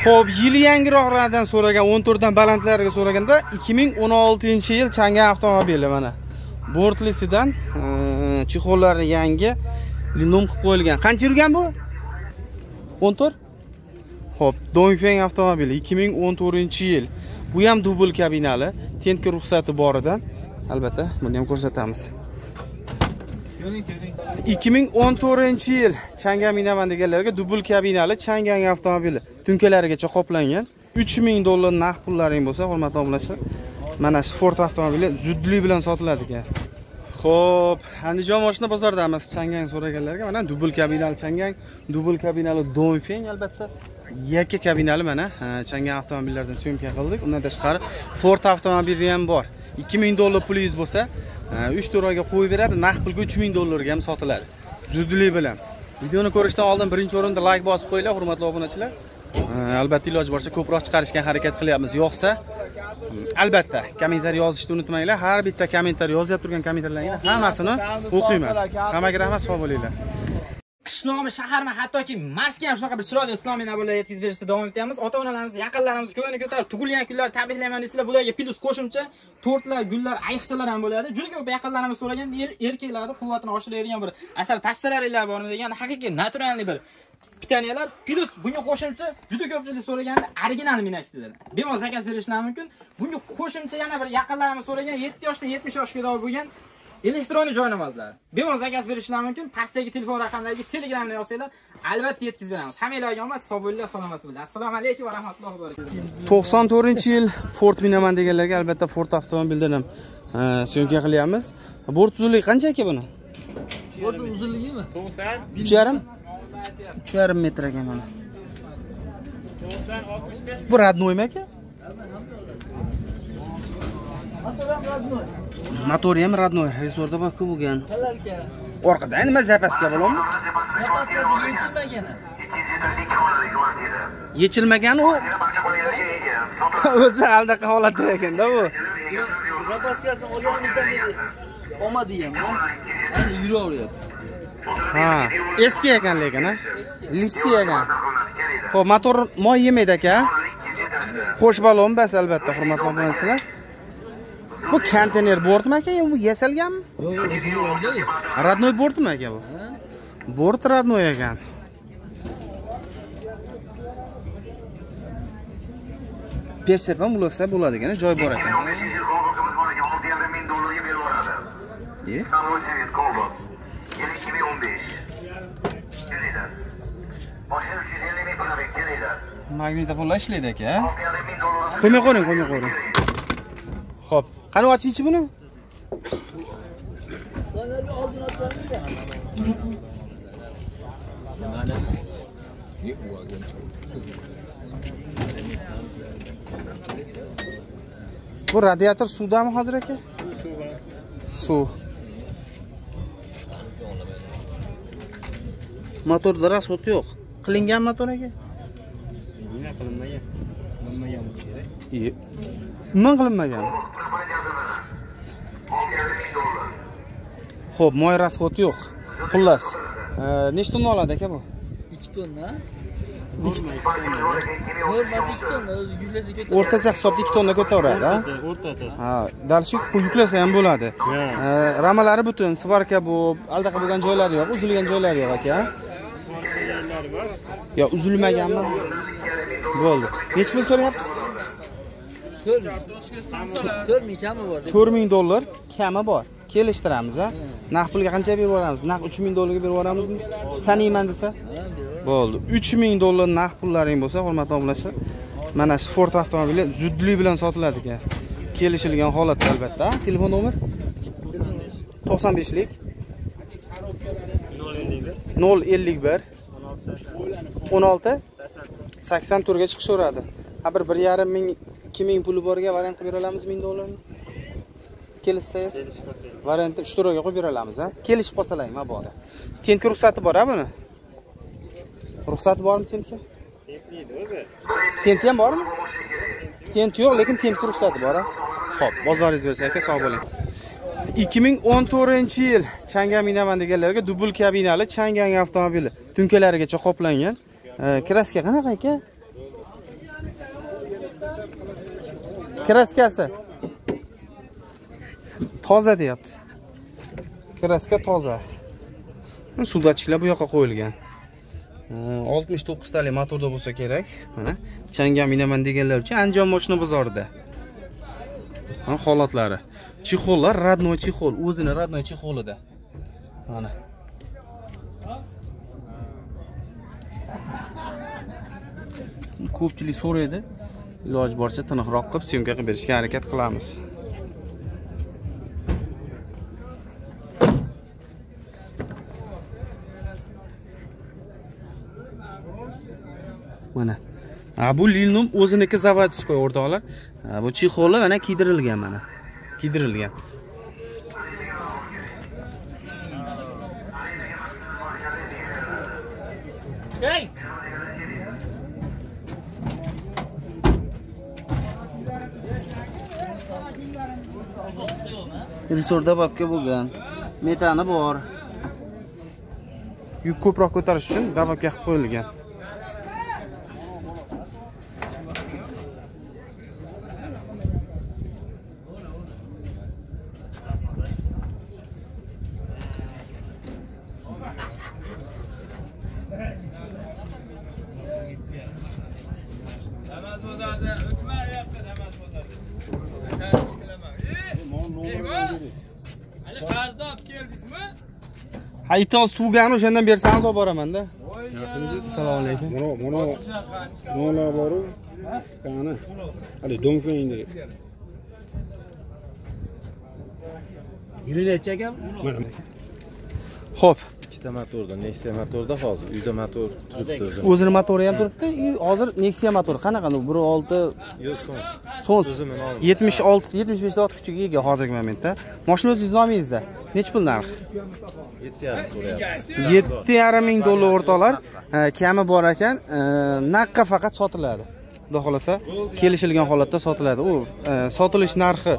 Xo'p, yili yangiroqlardan so'ragan 14 dan balandlariga so'raganda 2016-yil Chang'an avtomobili mana. Bortlisidan chexollari yangi linom qilib qo'yilgan. Qancha yurgan bu? 14? Xo'p, Dongfeng avtomobili 2014-yil. Bu ham dubl kabinali, tentka ruxsati boridan. Albatta, buni ham ko'rsatamiz. 2014-yil Chang'an minaman deganlarga dubl kabinali changang avtomobili tunkalarigacha qoplangan. 3000 dollar naqd pullaring bo'lsa, hurmatli obunachilar, mana shu Ford avtomobili zudlik bilan sotiladi ekan. Xo'p, Andijon mashina bozoridamiz. changang so'raganlarga mana dubl kabinali changang dubl kabinali donfeng albatta. Yakka kabinali mana Chang'an avtomobillardan syomka qildik. Undan tashqari Ford avtomobili ham bor. 2000 dollar pulingiz bo'lsa, e, 3-4 oyga qo'yib beradi, naqd pulga 3000 dollarga ham sotiladi. Zudlik bilan. Videoni ko'rishdan oldin birinchi o'rinda like bosib qo'yinglar, hurmatli obunachilar. E, albatta iloji boricha ko'proq chiqarishga harakat qilyapmiz. Yo'qsa, mm, albatta kommentariy yozishni unutmanglar. Har bitta kommentariy yozib turgan kommentariylarni hammasini o'qiyman. Hammaga rahmat, sog' bo'linglar. Qishloqmi shaharmi? Hattoki marsga ham shunaqa bir chiroyli islomiy nabiralar yetkazib berishda davom etamiz ota onalarimiz yaqinlarimiz ko'ngli ko'tarib tug'ilgan kunlarni tabriklayman deysizlar. Bularga plus qo'shimcha tortlar gullar ayiqchalar ham bo'ladi. Juda ko'p yaqinlarimiz so'ragan erkaklarni quvvatini oshiradigan bir asal pastalaringlar bormi degan haqiqiy naturalniy bir pitaniyalar. Plus bunga qo'shimcha juda ko'pchilik so'raganda original minaksilar bemalol zakaz berishlari mumkin. Bunga qo'shimcha yana bir yaqinlarimiz so'ragan 7 yoshdan 70 yoshga bo'lgan elektronniy joy namozlari bemalol zakaz berishlar mumkin pastdagi telefon raqamlariga telegramda yozsanglar albatta yetkazib beramiz hammanglarga omad sog' bo'linglar salomat bo'linglar assalomu alaykum va rahmatullohi va barakatuh 94-yil Ford minaman deganlarga albatta Ford avtomobildan ham syomka qilyapmiz. Bort uzunligi qancha aka buni? Bort uzunligimi? 90. 3,5? 3,5 metr ekan mana. 90 65. Bu radnoymi aka? Motori ham radnoy, resorda bor-ku bo'lgan. Orqada nima zapaska bo'ladimi? Zapaskasi yechilmagan. Yechilmagan u. O'zi aldaqa holatda ekanda bu. Zapaskasini olganimizdan beri olmadi ham. Ayni yuraveryapti. Ha, eski ekan lekin, ha? Lissi ekan. Xo'p, motor moy yemaydi aka. Qo'sh balon bas albatta, hurmatli obunachilar. Bu konteyner bortmi aka? Bu yasalganmi? Yo'q, yo'q, o'zini joyi. Radnoy bortmi aka bu? Bort radnoy ekan. Persep ham ulasa bo'ladigan joy bor ekan. E? Magnitofonlar ishlaydi aka. Qo'ymay qo'ying, qo'ymay qo'ying. Xo'p, qani ochingchi buni? Bu radiator suvdami hozir aka? Suv. Motorda rasvot yo'q. Qilingan motor aka? Nima qilinmagan? Qilinmagan bo'lsa kerak. Umuman qilinmagan. Xo'p, moy rasvot yo'q. Xullas, e, nechta tonna oladi aka bu? 2 tonna. Ikkita. Normasi 2 tonna, o'zi yuklasa. O'rtacha hisobda 2 tonna ko'taveradi, ha? O'rtacha. Ha, dalshik yuklasa ham bo'ladi. E, ramalari butun, svarka bu, aldaqa bo'lgan joylari yo'q, uzilgan joylari yo'q aka. Yo, uzilmaganmi? Bo'ldi. Necha pul so'rayapsiz? 4 ming kami bor. 4000 dollar kami bor. Kelishtiramiz, ha? Naqd pulga qancha berib yuboramiz? Naqd 3000 dollarga berib yuboramizmi? Saniyman desa? Bo'ldi. 3000 dollar naqd pullaring bo'lsa, hurmatli obunachilar, mana shu Ford avtomobili zudlik bilan sotiladi ekan. Kelishilgan holatda albatta. Telefon nomer 95lik 051 16 80 turga chiqishaveradi. Ha bir 1.5 ming 2000 puli borga variant qilib bera olamiz 1000 dollarni. Kelishsangiz variantni 3 turga qo'yib bera olamiz, ha? Kelishib qolsalar mabodo. Tentka ruxsati bor, ha buni? Ruxsati bormi tentga? Teplaydi o'zi. Tent ham bormi? Tent yo'q, lekin tentga ruxsati bor, ha? Xo'p, bozoringiz bersa aka, sog' bo'ling. 2014-yil Chang'an minaman deganlarga dubl kabinali Chang'an avtomobili tunkalarigacha qoplangan. Kraska qanaqa aka? Kraskasi toza deyapti. Kraska toza. Sudachiklar bu yoqqa qo'yilgan. Oltmish to'qqiztalik motorda bo'lsa kerak. Mana changam minaman deganlar uchun andijon moshina bozorida. Mana holatlari. Chexollar родной chexol o'zini родной chexolida mana. Ko'pchilik so'raydi iloji boricha tiniqroq qilib syomka qilib berishga harakat qilamiz. Mana. Ha bu lilnum o'ziniki заводской o'rtoqlar bu chexoli mana kiydirilgan mana. Kiydirilgan. Hey! Resorda babka bo'lgan metani bor. Yuk ko'proq ko'tarish uchun dababka qilib qo'yilgan. Ha itimiz tug'gani o'shandan bersangiz olib boramanda assalomu alaykum Mana mana mana boru. Qani? Hali Dongfengda. Yurinecha aka? Mana ho'p ikkita motorda nexia motorda hozir. Uyda motor turibdi o'zi o'zini. Motori ham turibdi hozir nexia motori. Qanaqa bir olti yo'q so'ng sons. Olti yetmish beshta ot kuchiga ega hozirgi momentda. Moshina o'zingizni nomingizda. Nechi pul narxi yetti yarim so'rayapmiz yetti yarim ming dollar o'rtoqlar. Kami bor ekan. Naqqa faqat sotiladi. Xudo xohlasa kelishilgan holatda sotiladi. U sotilish narxi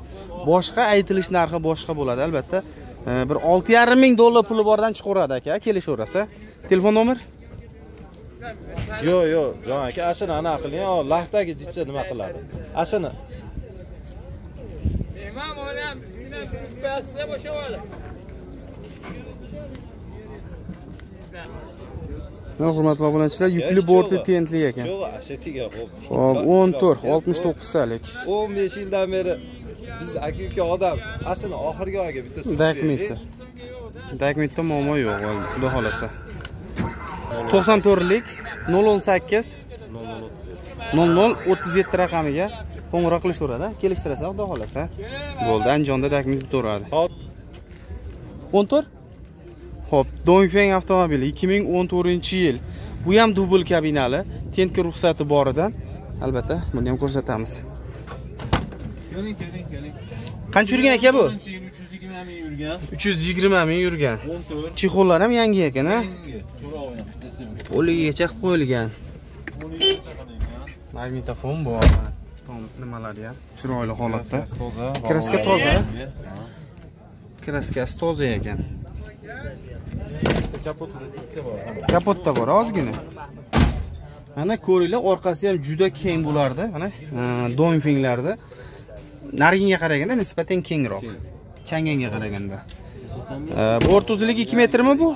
boshqa aytilish narxi boshqa bo'ladi albatta bir olti yarim ming dollar puli bordan chiqaveradi aka kelishaverasa telefon nomer yo'q yo'q jon aka ashini anaqa qiling lahdagi jichcha nima qiladi? Imom onam bizgina kubbasida bo'shavadi. hurmatli obunachilar yukli borti tentli ekan yo'q ashetiga ho'p hop o'n to'rt oltmish to'qqiztalik. o'n besh yildan beri biz aka uka odam ashini oxirgi oyga bitta dakmitda dakmitda muammo yo'q xudo xohlasa. To'qson to'rtlik nol o'n sakkiz. Nol nol o'ttiz. Yetti raqamiga qo'ng'iroq qilishaveradi kelishtirasa xudo xohlasa. Bo'ldi andijonda dakmit bitaveradi Hop. o'n to'rt? Ho'p dongfeng avtomobili ikki ming o'n to'rtinchi yil. Bu ham dubl kabinali tentka ruxsati boridan. Albatta buni ham ko'rsatamiz Keling, keling, keling. qancha yurgan aka bu? 320 ming yurgan. uch yuz yigirma ming yurgan? 14 chexollar ham yangi ekan a mingga. So'rov ham o'ligigacha qilib qo'yilgan. 12 chaqirilgan. magnitofon bor tom nimalari ham chiroyli holatda. Toza. kraska toza. kraskasi toza ekan. Kapotda bor ozgina. Mana ko'ringlar orqasi ham juda keng bo'lardi mana donfinglarda narigiga qaraganda nisbatan kengroq. Changanga qaraganda. Bort uzunligi 2 metrmi bu?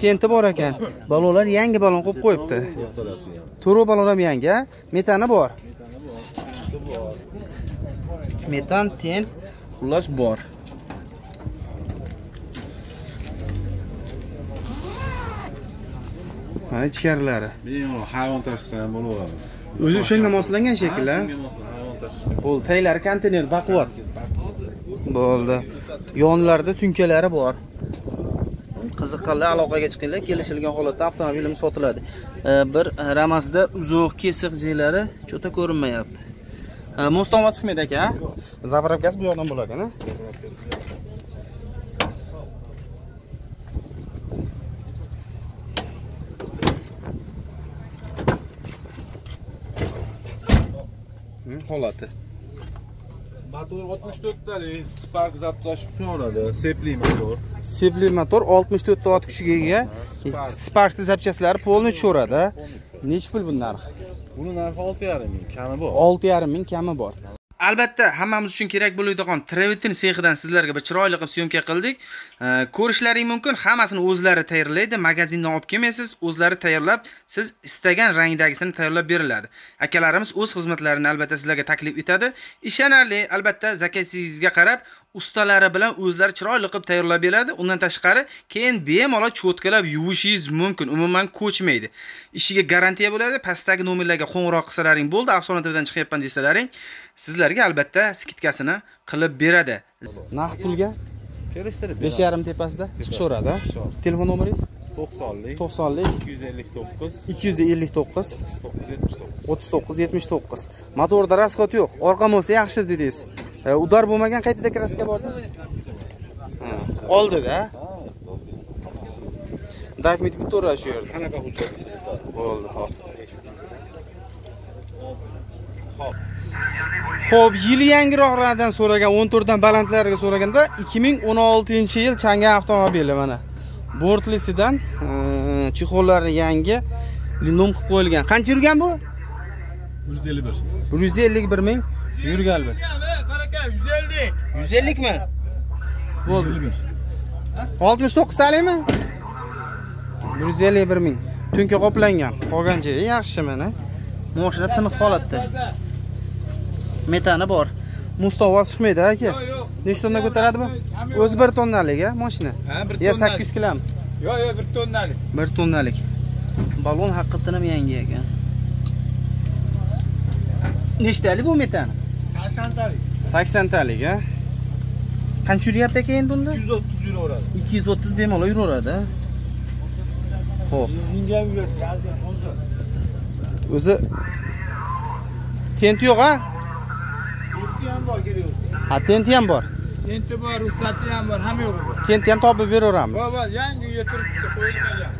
Tenti bor ekan. Balonlar yangi balon qo'yib qo'yibdi. Turbo balon ham yangi a? metani bor. Metan tent xullas bor. Mana ichkarilari. Bemalol hayvon tashisa ham bo'laveradi. o'zi o'shanga moslangan shekilli bu Shunga bo'ldi. Taglari konteyner baquvvat. Bo'ldi. Yonlarida tunkalari bor. Qiziqqanlar aloqaga chiqinglar. Kelishilgan holatda avtomobilimiz sotiladi. Bir e, ramasda uzoq kesiq joylari cho'ta ko'rinmayapti. Mo'ston mo'stovasi chiqmaydi aka zapravkasi bu yoqdan bo'lar holati Motor 64 talik, Spark zaptosh tushunadi. Sepli motor. sepli motor 64 ta ot kuchiga ega Spark. sparkni zapchastlari polni tushaveradi nechi pul bu narxi Buni narxi 6,5 ming, kami bor. olti yarim ming kami bor albatta hammamiz uchun kerak bo'ladigan Trevitin sexidan sizlarga bir chiroyli qilib syomka qildik. Ko'rishlaring mumkin, hammasini o'zlari tayyorlaydi. Magazindan olib kelmaysiz, o'zlari tayyorlab, siz istagan rangdagisini tayyorlab beriladi. Akalarimiz o'z xizmatlarini albatta sizlarga taklif etadi. Ishonarli, albatta zakazingizga qarab ustalari bilan o'zlari chiroyli qilib tayyorlab beradi. Undan tashqari keyin bemalol cho'tkalab yuvishingiz mumkin. Umuman ko'chmaydi. Ishiga garantiya bo'ladi. Pastdagi nomerlarga qo'ng'iroq qilsalaring bo'ldi. Afsona TVdan chiqyapman desalaring, sizlarga albatta skidkasini qilib beradi. Naqd pulga Kelishtirib 5.5 tepasida chiqishaveradi. Telefon nomeringiz 90lik 90lik 259 259 979. 3979. Motorda rasxot yo'q. Orqa mosi yaxshi dedingiz. E, Udar bo'lmagan qaytida kraska bordingiz? Oldida. Dakmit bitta shu yerda. Qanaqa hujjat? Bo'ldi, hop. Xo'p, yili yangiroqlardan so'ragan 14 dan balandlariga so'raganda 2016-yil Chang'an avtomobili mana. Bortlisidan chexollari yangi linom qilib qo'yilgan. Qancha yurgan bu? 151. 151 ming yurgan albatta. qaraka 150 150 mi? Bo'ldi. 69 talikmi? 151 ming. Tunka qoplangan. Qolgan joyi yaxshi mana. Mashina tiniq holatda. Metani bor. Mustovoz chiqmaydi aka. Nechta tonna ko'taradi bu? O'zi 1 tonnalik a mashina. ha bir Ya 800 kg. yo'q yo'q bir tonnalik 1 tonnalik. Balon haqiqatan ham yangi ekan. Nechtalik bu metani? 80 talik. 80 talik a. Qancha yuryapti aka endi unda? 130 yuraveradi. 230 bemalol yuraveradi. Xo'p. Yuzingga ham yuradi. Yazgan hozir. O'zi tenti yo'q a? Yurtga ham bor kerak. Ha, tenti ham bor. tenti bor ruxsati ham bor hamma yo'q Tenti ham topib beraveramiz. bor yangi uyga turibdi qo'yilmagan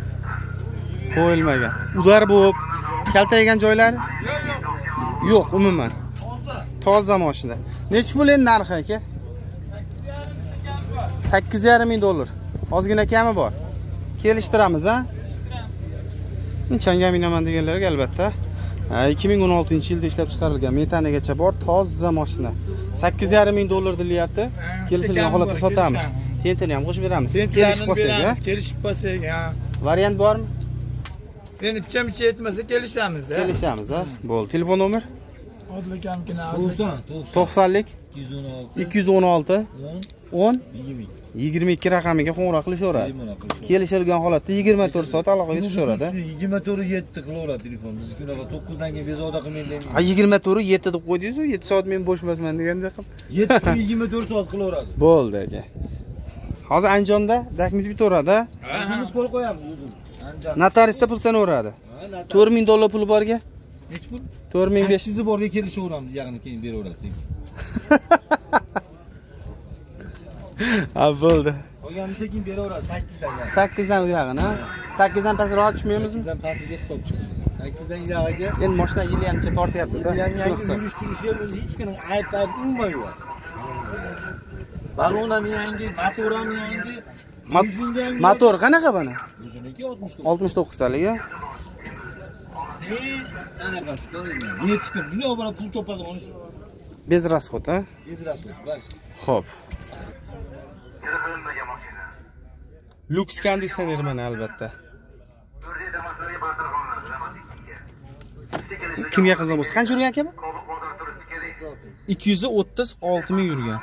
Qo'yilmagan. Udar bo'lib, kaltaygan joylari yo'q yo'q yo'q umuman. Toza mashina. Nechi pul endi narxi aka? 8,5 ming dollar. Ozgina kami bor. Kelishtiramiz, ha? Changam minaman deganlarga albatta. Ha, 2016-yilda ishlab chiqarilgan metanigacha bor, toza mashina. 8,5 ming dollar deyapti. Kelishilgan holatda sotamiz. Tentini ham qo'shib beramiz. Kelishib qolsak, kelishib qolsak ha Variant bormi? endi picha micha yetmasa kelishamiz Kelishamiz, ha? Bo'ldi. Telefon nomer? Odil akamkina 90lik 216 10 20. 22 raqamiga qo'ng'iroq qilishaveradi. Kelishilgan holatda 24 soat aloqaga chiqishaveradi. 24 7 qilaveradi telefon. Bizniki unaqa 9 dan keyin bezovta qilmaydi. Ha 24 7 deb qo'ydingiz-ku, 7 soat men bo'sh emasman deganda qilib. 7 24 soat qilaveradi. Bo'ldi aka. Hozir Andijonda dakmit bitaveradi. O'zimiz qo'l qo'yamiz o'zimiz. Andijon. Notariusda pul sanaveradi. Nata- 4000 dollar puli borga Nechi pul? 4500 Sizni borga kelishaveramiz, yaqin keyin beraverasiz. Ha bo'ldi. Qolganini sekin beraveradi 8 dan. 8 dan uyog'in, ha? 8 dan pastroq tushmaymizmi? 8 dan pastiga hisob chiqadi. 8 dan yog'iga Endi mashina yili hamcha tortyapti-da. yangi yangi yurish turishi ham hech qanaqa ayb ayb umuman yo'q. Balon ham yangi, motor ham yangi. Motor qanaqa buni? O'ziniki 69. 69 talik, ha? Hech ko'rinmaydi. Hech kim dunyo bilan pul topadigan ish. Bez расход, ha? Ezrasi, bak. Xo'p. Lux konditsioner mana albatta. Kimga qiziq bo'lsa, qancha yurgan aka bu? 236 ming yurgan.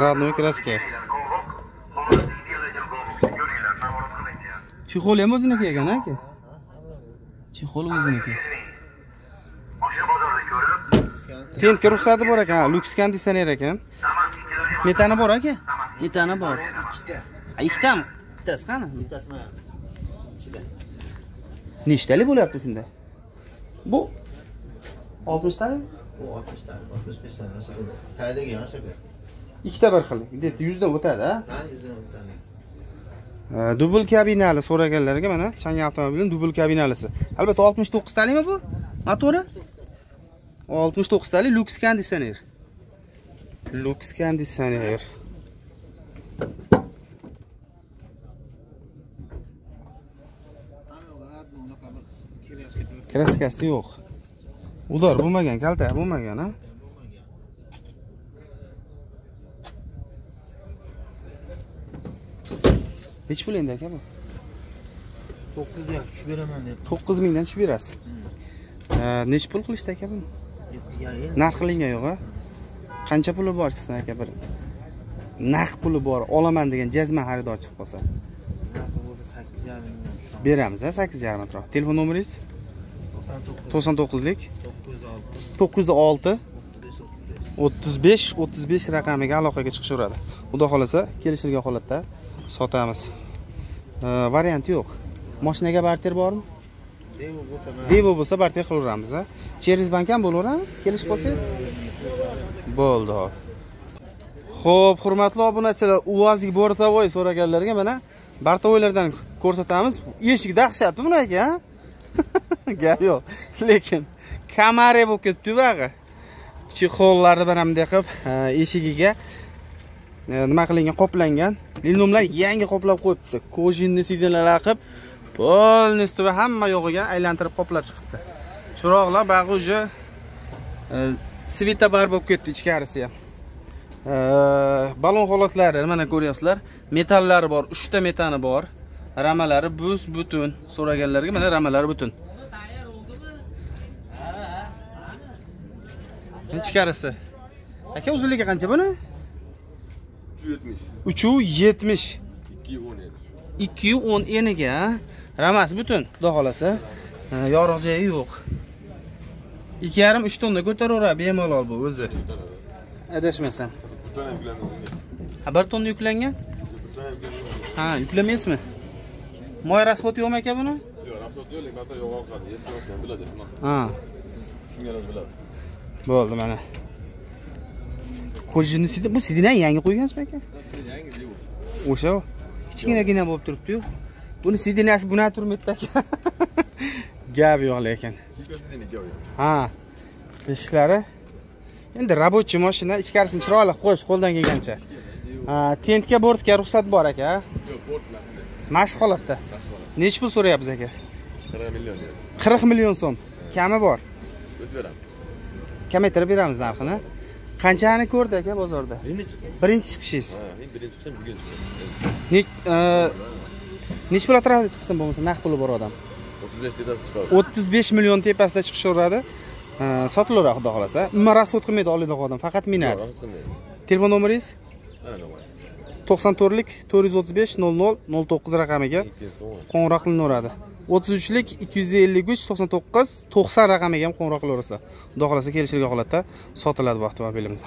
Родной краска. Chexol ham o'ziniki ekan aka. Chexol o'ziniki. Tentga ruxsati bor ekan, lux konditsioner ekan. Metani bor aka? Metani bor. Ha, ikkitami? Bittasi qani? Bittasi mana. Ichida. Nechtalik bo'lyapti shunda? Bu 60 talik? Bu 60 tane, 65 tane nasıl olur? Tayda gel nasıl bir? Ikkita bir xil. Deydi 100 dan o'tadi, ha? Ha, tane. Ha, Dubl kabinali so'raganlarga mana changi avtomobilning dubl kabinalisi. Albatta 69 talikmi bu? Motori? 69 talik luks konditsioner. luks konditsioner. Kraskasi yo'q. udor bo'lmagan kalta bo'lmagan a nechi pul endi aka bu. To'qqiz ham tushib beraman deb. To'qqiz mingdan tushib berasiz. Nechi pul qilishdi aka buni narx qilingan yo'q a qancha puli bor chiqsin aka bir? Naqd puli bor olaman degan jazman xaridor chiqib qolsa. Bunaqa bo'lsa sakkiz yarim beramiz a sakkiz yarim atrof. Telefon nomeringiz? To'qson to'qqiz. To'qson to'qqizlik. To'qqiz olti. To'qqiz yuz olti. O'ttiz besh o'ttiz besh. O'ttiz besh o'ttiz besh raqamiga aloqaga chiqishaveradi. Xudo xohlasa kelishilgan holatda sotamiz. Varianti yo'q. Moshinaga barter bormi? Devo bo'lsa devo bo'lsa barter qilaveramiz a через bank ham bo'laveradimi kelishib qolsangiz. Bo'ldi hop ho'p hurmatli obunachilar uvazik bortavoy so'raganlarga mana bartavoylardan ko'rsatamiz. Eshik dahshat buni aka gap yo'q. Lekin kamare bo'lib ketibdi buyog'i chexollari bilan bunday qilib eshigiga E, nima qilingan qoplangan. Lino'mlar yangi qoplab qo'yibdi. Kojinni sidinlar qilib полностью va hamma yog'iga aylantirib qoplab chiqibdi. Chiroqlar bag'i уже e, svetobar bo'lib ketdi ichkarisi ham. E, balon holatlari mana ko'ryapsizlar? Metallari bor uchta metani bor. Ramalari buz butun. So'raganlarga mana ramalari butun. Ichkarisi. Aka uzunligi qancha buni? Uch yuz yetmish. ikki yuz o'n eniga a? ramasi butun. Xudo xohlasa. E, yorug' joyi yo'q. ikki yarim uch tonna ko'taraveradi. Bemalol bu o'zi. Adashmasam. Ha bir tonna yuklangan? Ha yuklamaysizmi moy расход yo'qmi aka buni? Ha. Bo'ldi mana kojini sidi bu sidini ham yangi qo'ygansizmi aka o'sha kichkinagina bo'lib turibdiyu. Buni sidinasi bunaqa turmaydida aka. Gap yo'q lekin. Ha. Eshiklari endi рабочий mashina ichkarisini chiroyli qo'yish qo'ldan kelgancha. Ha tentga bortga ruxsat bor aka mashq holatda. Nechi pul so'rayapmiz aka? Qirq million so'm. Kami bor. Kamaytirib beramiz narxini qanchani ko'rdi aka bozorda? Birinchi chiqishingiz. Nech- e, nechi pul atrofida chiqsin bo'lmasa naqd puli bor odam? O'ttiz besh million tepasida chiqishaveradi. E, sotilaveradi xudo xohlasa. Umuman расход qilmaydi oliygoh odam faqat minadi telefon nomeringiz? To'qson to'rtlik to'rt yuz o'ttiz besh nol nol nol to'qqiz raqamiga qo'ng'iroq qilinaveradi o'ttiz uchlik ikki yuz ellik uch to'qson to'qqiz to'qson raqamiga ham qo'ng'iroq qilaverasizlar xudo xohlasa kelishilgan holatda sotiladi bu avtomobilimiz.